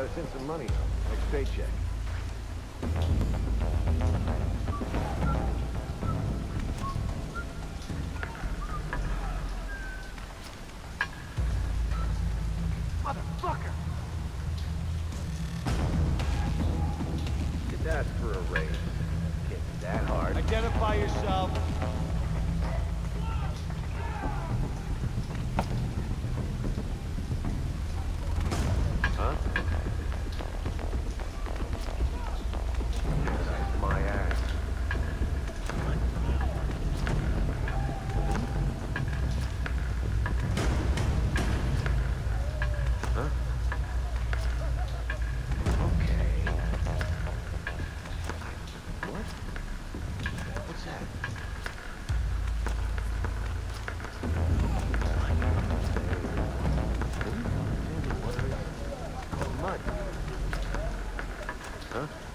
Gotta send some money out. Next paycheck. Motherfucker! Did that for a raise. Can't that hard. Identify yourself. Huh? Okay. What? What's that? Huh?